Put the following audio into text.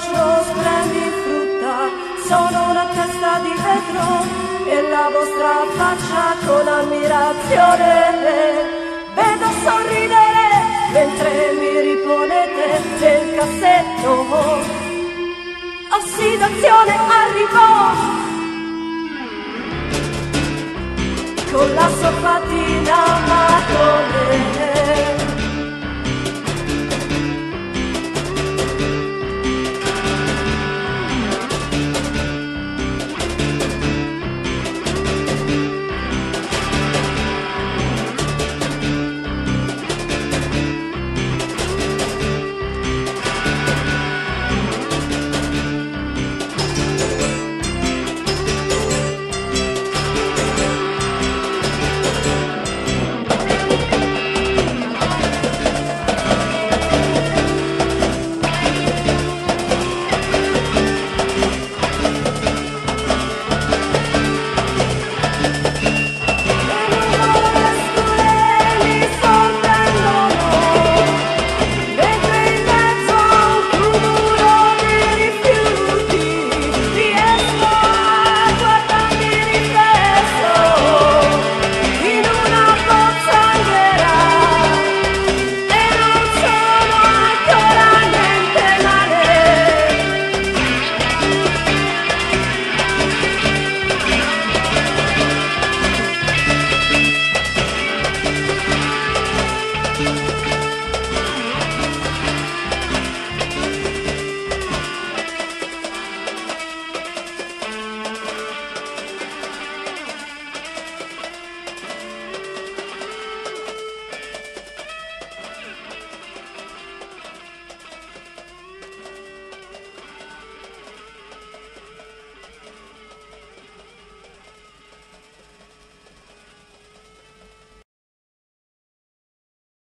faccio splendidi frutta, sono una testa di vetro e la vostra faccia con ammirazione. Vedo sorridere mentre mi riponete nel cassetto. Ossidazione arrivò con la sua patina.